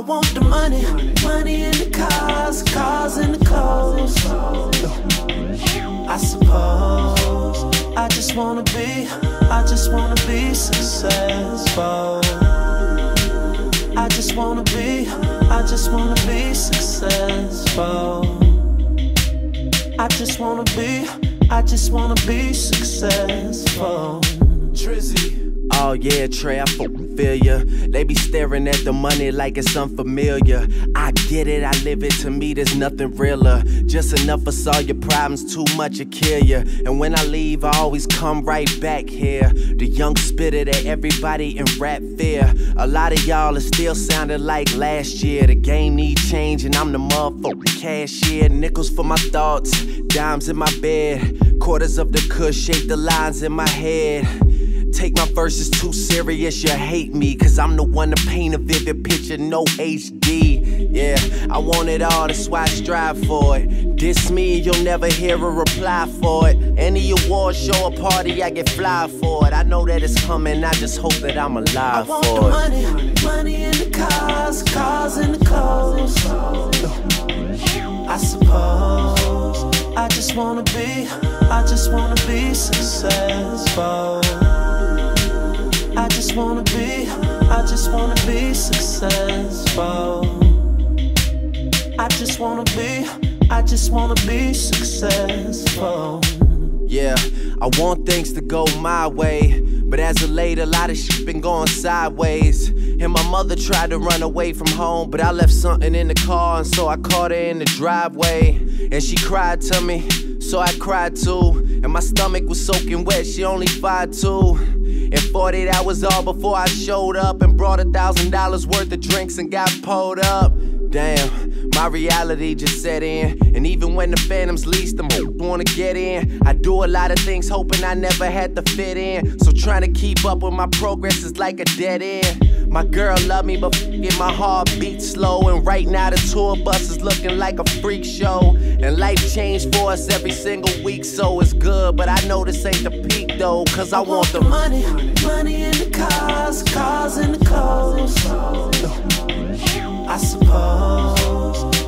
want the money, money in the cars, cars in the clothes. I suppose I just wanna be, I just wanna be successful. I just wanna be, I just wanna be successful. I just wanna be, I just wanna be successful. Trizzy. Oh yeah, Trey, I feel ya. They be staring at the money like it's unfamiliar. I get it, I live it. To me, there's nothing realer. Just enough for all your problems, too much to kill ya. And when I leave, I always come right back here. The young spitter that everybody in rap fear. A lot of y'all are still sounding like last year. The game need change, and I'm the motherfucking cashier. Nickels for my thoughts, dimes in my bed. Quarters of the cush shape the lines in my head. Take my verses too serious, you hate me. Cause I'm the one to paint a vivid picture, no HD. Yeah, I want it all, that's why I strive for it. Diss me, you'll never hear a reply for it. Any award show or party, I get fly for it. I know that it's coming, I just hope that I'm alive I want for the it. money, money in the cars, cars in the clothes. I suppose I just wanna be, I just wanna be successful. Just wanna be successful. I just wanna be, I just wanna be successful. Yeah, I want things to go my way. But as of late, a lot of shit been going sideways. And my mother tried to run away from home, but I left something in the car, and so I caught her in the driveway. And she cried to me, so I cried too. And my stomach was soaking wet, she only five two. And 48 hours all before I showed up and brought a thousand dollars worth of drinks and got pulled up. Damn, my reality just set in. And even when the phantoms least, most wanna get in. I do a lot of things hoping I never had to fit in. So trying to keep up with my progress is like a dead end. My girl love me, but f***ing my heart beats slow. Right now the tour bus is looking like a freak show. And life changed for us every single week, so it's good. But I know this ain't the peak though, cause I want the money, money in the cars, cars in the clothes. I suppose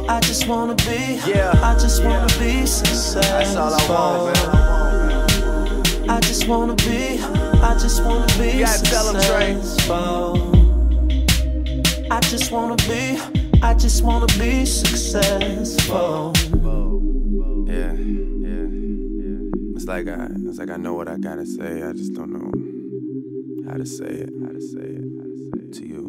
I just wanna be, Yeah. I just wanna be successful. That's all I want, man. I just wanna be, I just wanna be You gotta tell 'em, Trey. successful. I just wanna be, I just wanna be successful. Yeah, yeah, yeah. It's like I, it's like I know what I gotta say. I just don't know how to say it. how to say it. How to say it.